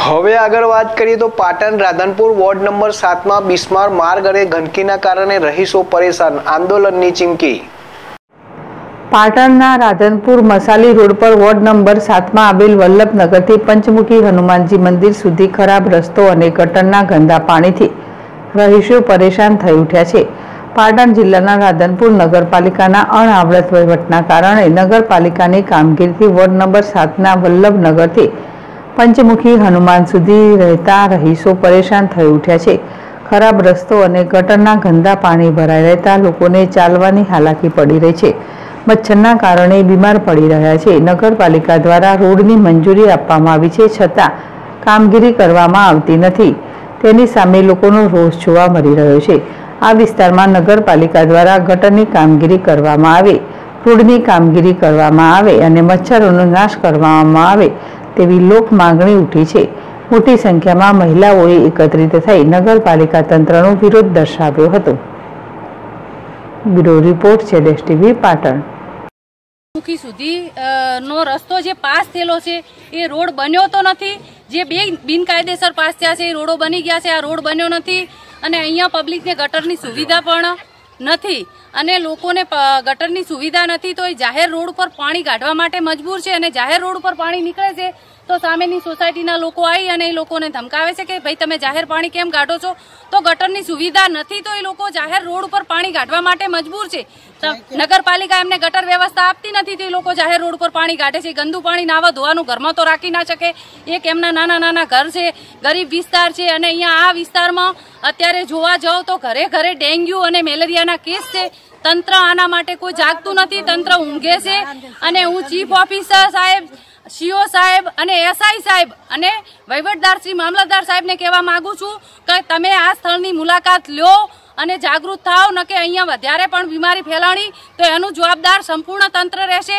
હવે આગળ વાત કરીએ તો પાટણ રાધનપુર વોર્ડ નંબર સાતમાં બિસ્માર માર્ગ અને ગંદકીના કારણે રહીશો પરેશાન. આંદોલનની ચીમકી. પાટણના રાધનપુર મસાલી રોડ પર વોર્ડ નંબર સાતમાં આવેલ વલ્લભનગરથી પંચમુખી હનુમાનજી મંદિર સુધી ખરાબ રસ્તો અને ગટરના ગંદા પાણીથી રહીશો પરેશાન થઈ ઉઠ્યા છે. પાટણ જિલ્લાના રાધનપુર નગરપાલિકાના અણઆવડત વહીવટના કારણે નગરપાલિકાની કામગીરીથી વોર્ડ નંબર સાતના વલ્લભનગરથી પંચમુખી હનુમાન સુધી રહેતા રહીશો પરેશાન થઈ ઉઠ્યા છે. ખરાબ રસ્તો અને ગટરના ગંદા પાણી ભરાઈ રહેતા લોકોને ચાલવાની હાલાકી પડી રહી છે. મચ્છરના કારણે બીમાર પડી રહ્યા છે. નગરપાલિકા દ્વારા રોડની મંજૂરી આપવામાં આવી છે છતાં કામગીરી કરવામાં આવતી નથી. તેની સામે લોકોનો રોષ જોવા મળી રહ્યો છે. આ વિસ્તારમાં નગરપાલિકા દ્વારા ગટરની કામગીરી કરવામાં આવે, રોડની કામગીરી કરવામાં આવે અને મચ્છરોનો નાશ કરવામાં આવે તેવી લોક માંગણી ઉઠી છે. મોટી સંખ્યામાં મહિલાઓએ એકત્રિત થઈ નગરપાલિકા તંત્રનો વિરોધ દર્શાવ્યો હતો. બ્યુરો રિપોર્ટ છે ડેસ્ટીવી ટીવી પાટણ. મુખી સુધી નો રસ્તો જે પાસ થયેલો છે, એ રોડ બન્યો તો નથી. જે બે બિનકાયદેસર પાસ થયા છે, એ રોડો બની ગયા છે. આ રોડ બન્યો નથી. અને અહીંયા પબ્લિકને ગટરની સુવિધા પણ નથી. અને લોકોને ગટરની સુવિધા નથી તો એ જાહેર રોડ ઉપર પાણી કાઢવા માટે મજબૂર છે અને જાહેર રોડ ઉપર પાણી નીકળે છે તો સામેની સોસાયટીના લોકો આવી અને એ લોકોને ધમકાવે છે કે ભાઈ તમે જાહેર પાણી કેમ કાઢો છો? તો ગટરની સુવિધા નથી તો એ લોકો જાહેર રોડ ઉપર પાણી કાઢવા માટે મજબૂર છે. નગરપાલિકા એમને ગટર વ્યવસ્થા આપતી નથી તો એ લોકો જાહેર રોડ ઉપર પાણી કાઢે છે. ગંદુ પાણી નાવા ધોવાનું ઘરમાં તો રાખી ના શકે. એક એમના નાના નાના ઘર છે ગરીબ વિસ્તાર છે અને અહીંયા આ વિસ્તારમાં અત્યારે જોવા જાઓ તો ઘરે ઘરે ડેન્ગ્યુ અને મેલેરિયાના કેસ છે. તંત્ર આના માટે કોઈ જાગતું નથી. તંત્ર ઊંઘે છે અને હું ચીફ ઓફિસર સાહેબ, સીઓ સાહેબ અને એસઆઈ સાહેબ અને વહીવટદાર શ્રી મામલતદાર સાહેબને કહેવા માંગુ છું કે તમે આ સ્થળની મુલાકાત લો અને જાગૃત થાવ ન કે અહીંયા વધારે પણ બીમારી ફેલાણી, તો એનું જવાબદાર સંપૂર્ણ તંત્ર રહેશે.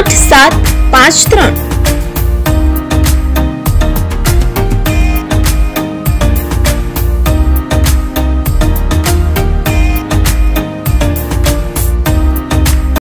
આઠ સાત પાંચ ત્રણ